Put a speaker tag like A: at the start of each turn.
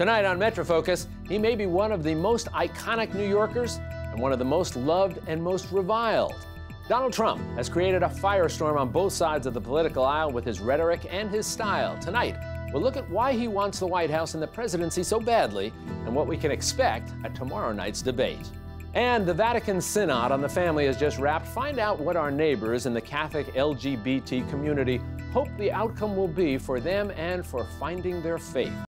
A: Tonight on Metrofocus, he may be one of the most iconic New Yorkers and one of the most loved and most reviled. Donald Trump has created a firestorm on both sides of the political aisle with his rhetoric and his style. Tonight, we'll look at why he wants the White House and the presidency so badly and what we can expect at tomorrow night's debate. And the Vatican Synod on the Family has just wrapped. Find out what our neighbors in the Catholic LGBT community hope the outcome will be for them and for finding their faith.